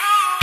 Oh.